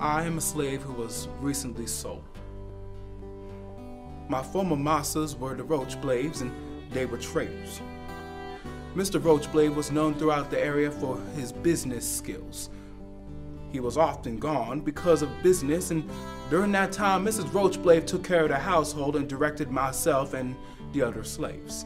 I am a slave who was recently sold. My former masters were the Rocheblaves and they were traders. Mr. Rocheblave was known throughout the area for his business skills. He was often gone because of business, and during that time, Mrs. Rocheblave took care of the household and directed myself and the other slaves.